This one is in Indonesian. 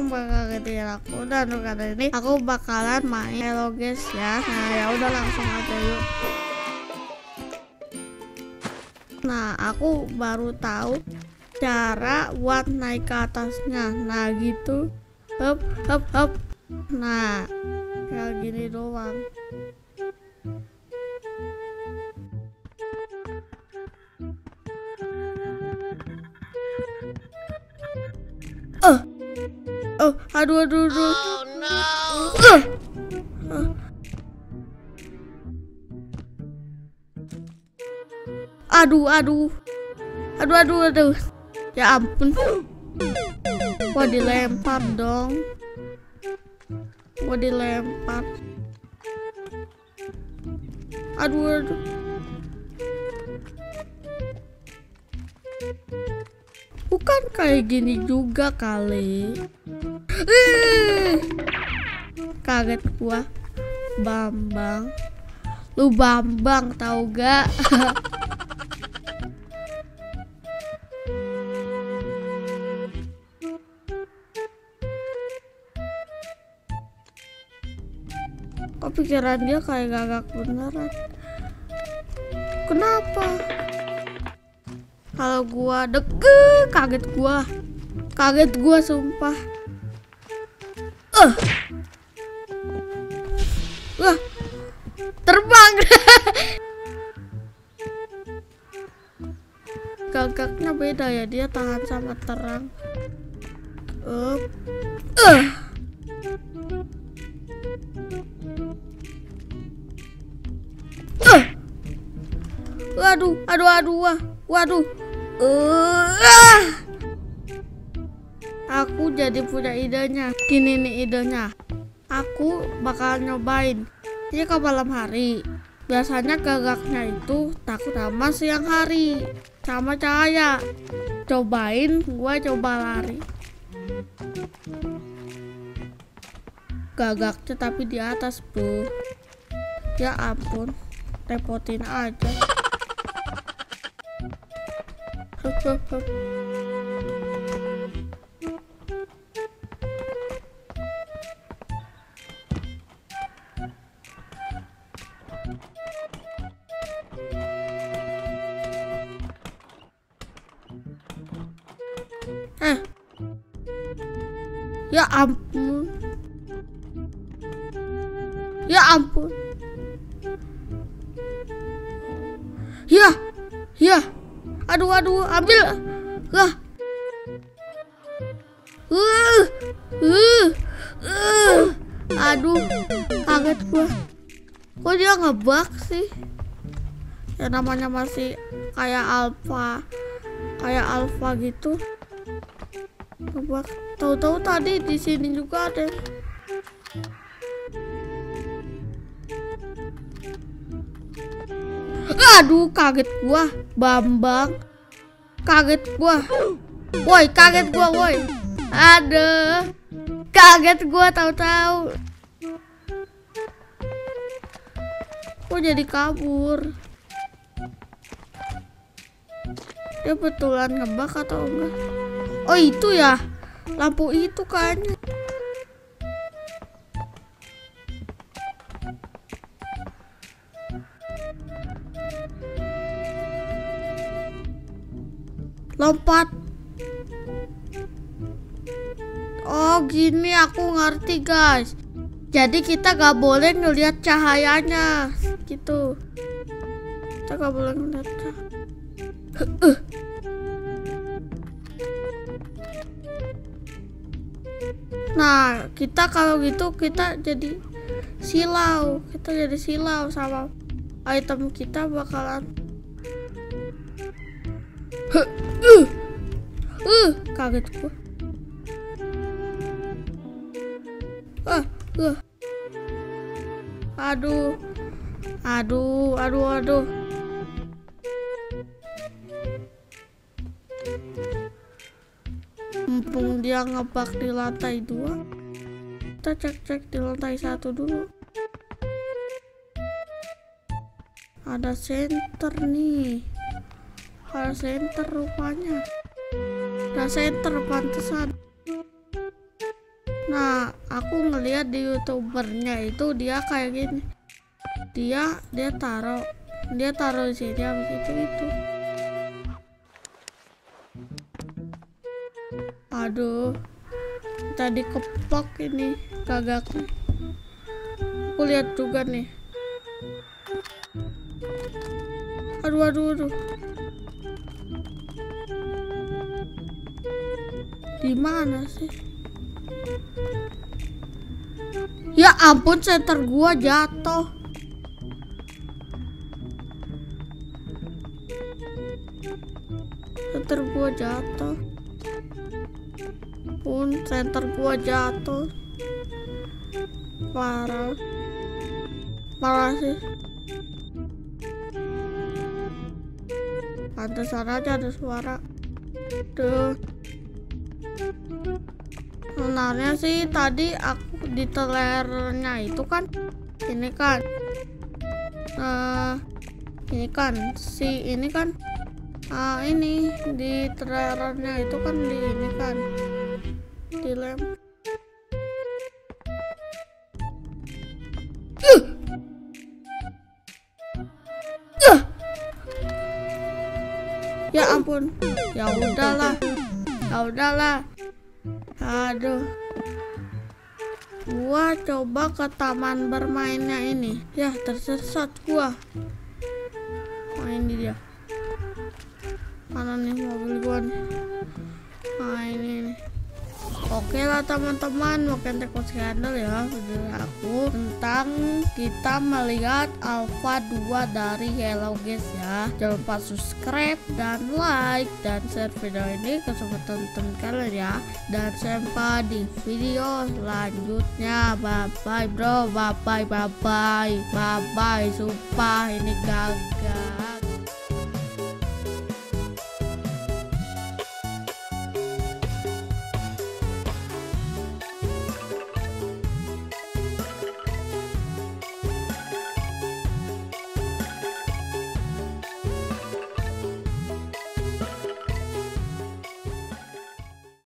emang bakal gedein aku. Dan untuk kali ini aku bakalan main Hello guys ya. Nah ya udah langsung aja yuk. Nah aku baru tahu cara buat naik ke atasnya. Nah gitu. Hop hop hop. Nah kayak gini doang oh, aduh, aduh, aduh. Oh no. Uh. Aduh, aduh, aduh, aduh, aduh. Ya ampun. Wah dilempar dong. Wah dilempar. Aduh, aduh. Bukan kayak gini juga kali. Kaget gua. Bambang. Lu Bambang tau gak? Kok pikiran dia kayak gagak beneran? Kenapa? Kalau gua deket kaget gua. Kaget gua sumpah. Eh. Wah. Terbang. Gagaknya beda ya, dia tahan sama terang. Up. Eh. Eh. Waduh, aduh, aduh, waduh. Uh, aku jadi punya idenya. Gini nih idenya. Aku bakal nyobain. Ini ke malam hari. Biasanya gagaknya itu takut sama siang hari. Sama cahaya. Cobain, gua coba lari. Gagaknya tapi di atas, bro. Ya ampun, repotin aja. Ya ampun. Ya ampun. Ya. Ya. Aduh aduh, ambil. Lah. Uh. Uh. Uh. Aduh, kaget gua. Kok dia ngebug sih? Ya namanya masih kayak alpha. Kayak alpha gitu. Ngebug. Tahu-tahu tadi di sini juga ada. Aduh, kaget gua, Bambang. Kaget gua. Woi, kaget gua, woi. Aduh. Kaget gua tahu-tahu. Kok jadi kabur? Dia betulan ngebak atau enggak? Oh, itu ya. Lampu itu kayaknya. lompat oh gini aku ngerti guys jadi kita gak boleh ngeliat cahayanya gitu kita gak boleh ngeliat cahaya. nah kita kalau gitu kita jadi silau kita jadi silau sama item kita bakalan uh, uh, kaget gua. Ah, uh. Aduh, aduh, aduh, aduh. Mumpung dia ngebak di lantai dua, kita cek-cek di lantai satu dulu. Ada center nih. Ada center rupanya. Ada center pantesan. Nah aku ngeliat di youtubernya itu dia kayak gini. Dia dia taruh dia taruh di sini habis itu itu aduh. Tadi keplok ini gagaknya aku lihat juga nih. Aduh aduh aduh. Di mana sih? Ya ampun center gua jatuh. Center gua jatuh pun center gua jatuh. Parah. Parah sih. Pantesan aja ada suara. Tuh sebenarnya sih tadi aku di telernya itu kan ini kan uh, ini kan si ini kan uh, ini di trailernya itu kan di ini kan dilem uh! Uh! ya ampun. Ya udahlah. Ya udahlah. Aduh. Gua coba ke taman bermainnya ini. Ya tersesat gua. Oh ini dia. Mana nih mobil gua nih? Nah ini nih Oke lah teman-teman, mungkin sekian dulu ya video aku tentang kita melihat Alpha 2 dari Hello Guys ya. Jangan lupa subscribe dan like dan share video ini ke semua teman-teman kalian ya. Dan sampai di video selanjutnya. Bye bye bro, bye bye bye bye bye bye. Sumpah ini gagal.